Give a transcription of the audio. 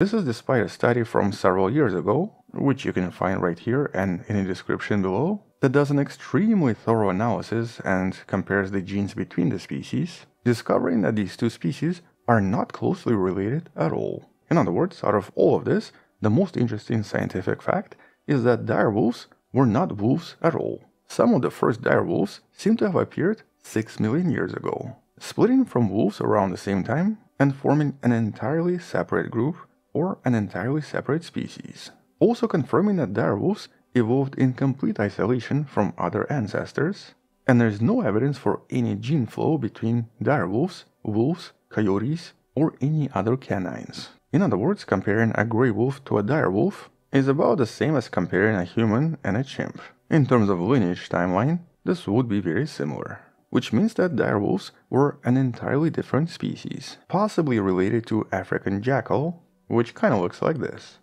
This is despite a study from several years ago, which you can find right here and in the description below, that does an extremely thorough analysis and compares the genes between the species, discovering that these two species are not closely related at all. In other words, out of all of this, the most interesting scientific fact is that direwolves were not wolves at all. Some of the first direwolves seem to have appeared 6 million years ago, splitting from wolves around the same time and forming an entirely separate group or an entirely separate species. Also confirming that direwolves evolved in complete isolation from other ancestors, and there's no evidence for any gene flow between direwolves, wolves, coyotes, or any other canines. In other words, comparing a gray wolf to a direwolf is about the same as comparing a human and a chimp. In terms of lineage timeline, this would be very similar, which means that direwolves were an entirely different species, possibly related to African jackal, which kinda looks like this.